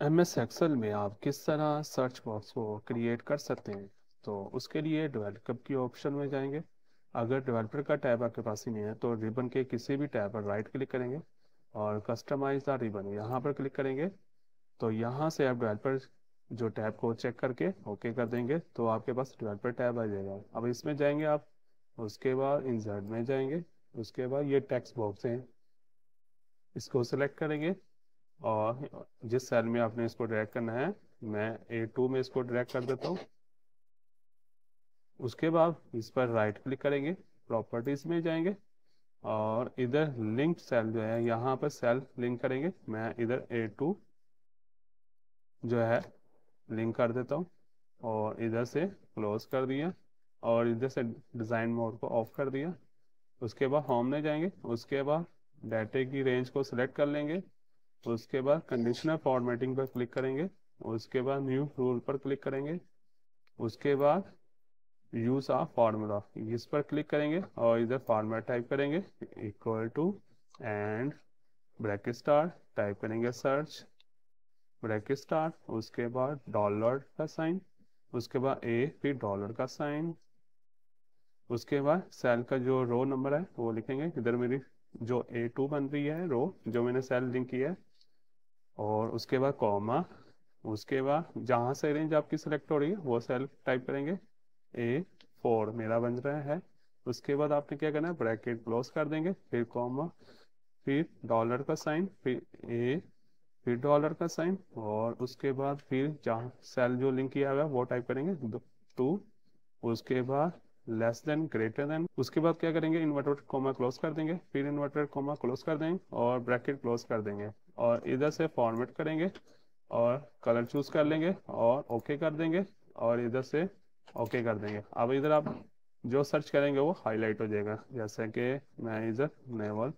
M S axle में आप किस तरह सर्च बॉक्स को क्रिएट कर सकते हैं? तो उसके लिए डेवलपर की ऑप्शन में जाएँगे। अगर डेवलपर का टैब आपके पास ही नहीं है तो रिबन के किसी भी टैब पर राइट क्लिक करेंगे और कस्टमाइज द रिबन यहाँ पर क्लिक करेंगे। तो यहाँ से आप डेवलपर जो टैब को चेक करके ओके कर देंगे तो आपके पास डेवलपर टैब आ जाएगा। अब इसमें जाएँगे आप, उसके बाद इंसर्ट में जाएँगे, उसके बाद ये टेक्स्ट बॉक्स हैं, इसको सेलेक्ट करेंगे। और जिस सेल में आपने इसको ड्रैग करना है, मैं ए टू में इसको ड्रैग कर देता हूँ। उसके बाद इस पर राइट क्लिक करेंगे प्रॉपर्टीज़ में जाएँगे और इधर लिंक सेल जो है, यहाँ पर सेल लिंक करेंगे। मैं इधर ए टू जो है लिंक कर देता हूँ और इधर से क्लोज कर दिया और इधर से डिज़ाइन मोड को ऑफ़ कर दिया। उसके बाद होम में जाएँगे, उसके बाद डाटे की रेंज को सिलेक्ट कर लेंगे। उसके बाद कंडीशनल फॉर्मेटिंग पर क्लिक करेंगे उसके बाद न्यू रूल पर क्लिक करेंगे, उसके बाद यूज़ ऑफ़ फार्मूला इस पर क्लिक करेंगे और इधर फॉर्मेट टाइप करेंगे equal to and bracket star type करेंगे सर्च ब्रैकेट स्टार उसके बाद डॉलर का साइन उसके बाद ए फिर डॉलर का साइन उसके बाद सेल का जो रो नंबर है, वो लिखेंगे, इधर मेरी जो ए टू बन रही है रो जो मैंने सेल लिंक किया है और उसके बाद कॉमा उसके बाद जहाँ से रेंज आपकी सिलेक्ट हो रही है, वो सेल टाइप करेंगे। ए फोर मेरा बन रहा है। उसके बाद आपने क्या करना है? ब्रैकेट क्लोज कर देंगे। फिर कॉमा फिर डॉलर का साइन फिर ए फिर डॉलर का साइन और उसके बाद फिर जहाँ सेल जो लिंक किया हुआ है, वो टाइप करेंगे। टू उसके बाद लेस देन ग्रेटर देन उसके बाद क्या करेंगे? इन्वर्टर कोमा क्लोज कर देंगे। फिर इन्वर्टर कोमा क्लोज कर देंगे और ब्रैकेट क्लोज कर देंगे। और इधर से फॉर्मेट करेंगे और कलर चूज़ कर लेंगे और ओके कर देंगे और इधर से ओके कर देंगे। अब इधर आप जो सर्च करेंगे वो हाईलाइट हो जाएगा। जैसे कि मैं इधर नेवल